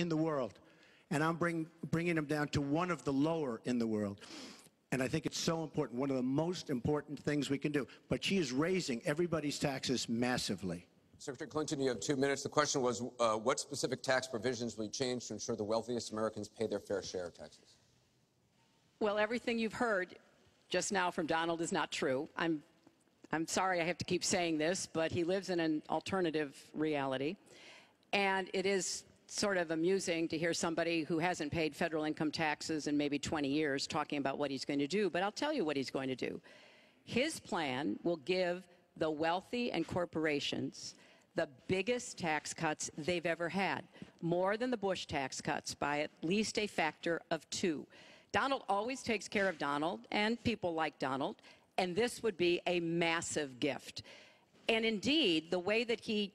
in the world. And I'm bring, bringing them down to one of the lower in the world. And I think it's so important, one of the most important things we can do. But she is raising everybody's taxes massively. Secretary Clinton, you have two minutes. The question was uh, what specific tax provisions will you change to ensure the wealthiest Americans pay their fair share of taxes? Well, everything you've heard just now from Donald is not true. I'm, I'm sorry I have to keep saying this, but he lives in an alternative reality. And it is sort of amusing to hear somebody who hasn't paid federal income taxes in maybe 20 years talking about what he's going to do. But I'll tell you what he's going to do. His plan will give the wealthy and corporations the biggest tax cuts they've ever had, more than the Bush tax cuts by at least a factor of two. Donald always takes care of Donald and people like Donald, and this would be a massive gift. And indeed, the way that he